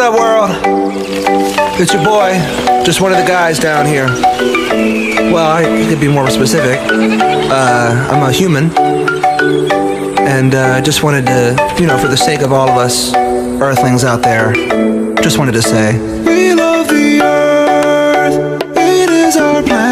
what up, world? It's your boy, just one of the guys down here. Well, I could be more specific. Uh, I'm a human, and uh, just wanted to, you know, for the sake of all of us Earthlings out there, just wanted to say, we love the Earth. It is our planet.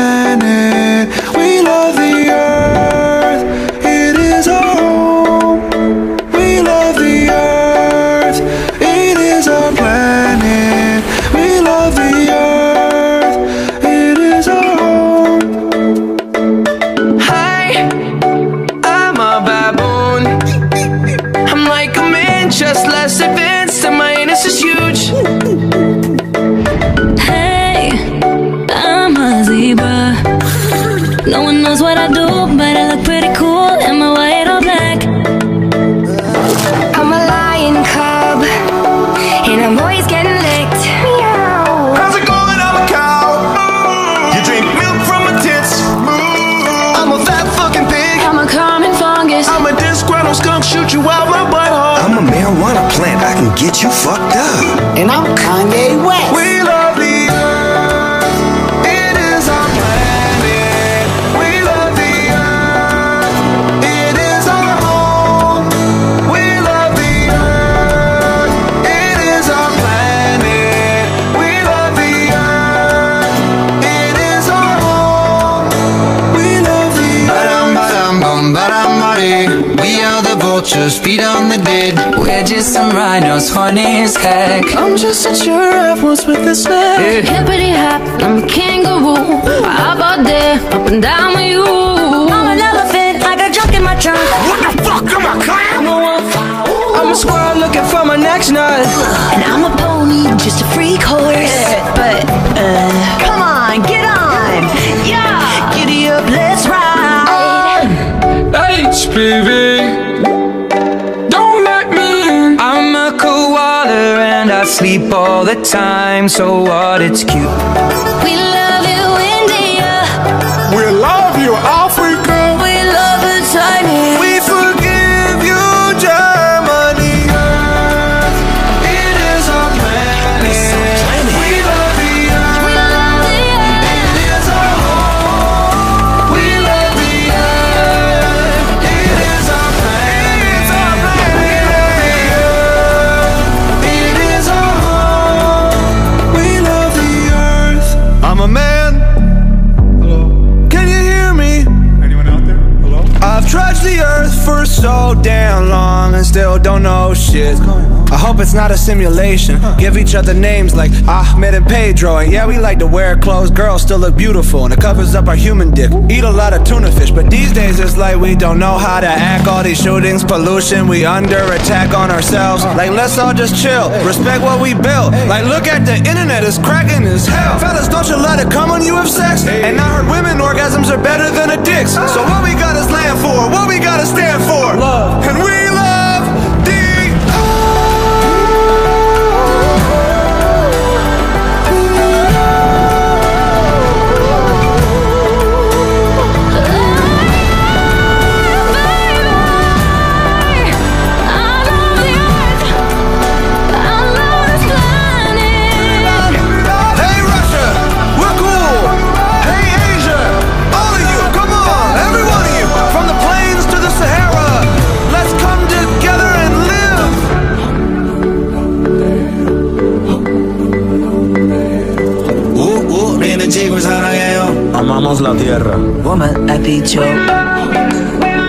What I do, but I look pretty cool in my white or black. I'm a lion cub, and I'm always getting licked. Meow. How's it going? I'm a cow. You drink milk from my tits. I'm a fat fucking pig. I'm a common fungus. I'm a disgruntled skunk. Shoot you out my butthole. I'm a marijuana plant. I can get you fucked vultures, feed on the dead. We're just some rhinos, funny as heck. I'm just a giraffe, what's with the snack? Hippity hop, I'm a kangaroo. How about that? Up and down with you. I'm an elephant, I got junk in my trunk. What the fuck? I'm a clown. I'm a wolf, I'm a squirrel looking for my next nut. and I'm a pony, just a freak horse. But, uh, come on, get on. Yeah. Giddy up, let's ride. HPV. All the time, so what? It's cute. I hope it's not a simulation. Give each other names like Ahmed and Pedro. And yeah, we like to wear clothes. Girls still look beautiful and it covers up our human dick. Eat a lot of tuna fish, but these days it's like we don't know how to act. All these shootings, pollution, we under attack on ourselves. Like, let's all just chill. Respect what we built. Like, look at the internet, it's cracking as hell. Fellas, don't you let it come when you have sex. And I heard women orgasms are better than a dick's. So what we got is land for, what we gotta stand for. Love. And we somos la tierra.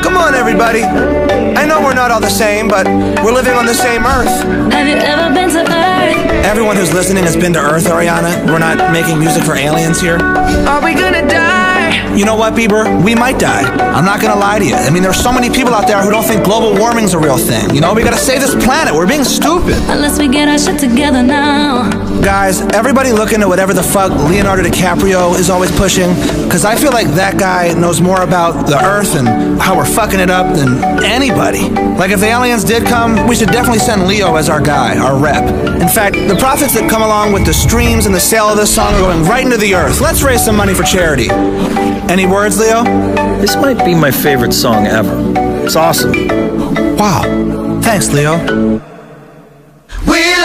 Come on, everybody. I know we're not all the same, but we're living on the same earth. Have you ever been to Earth? Everyone who's listening has been to Earth, Ariana. We're not making music for aliens here. Are we gonna die? You know what, Bieber? We might die. I'm not gonna lie to you. I mean, there's so many people out there who don't think global warming's a real thing. You know, we gotta save this planet. We're being stupid. Unless we get our shit together now. Guys, everybody look into whatever the fuck Leonardo DiCaprio is always pushing, because I feel like that guy knows more about the Earth and how we're fucking it up than anybody. Like, if the aliens did come, we should definitely send Leo as our guy, our rep. In fact, the profits that come along with the streams and the sale of this song are going right into the Earth. Let's raise some money for charity. Any words, Leo? This might be my favorite song ever. It's awesome. Wow. Thanks, Leo. We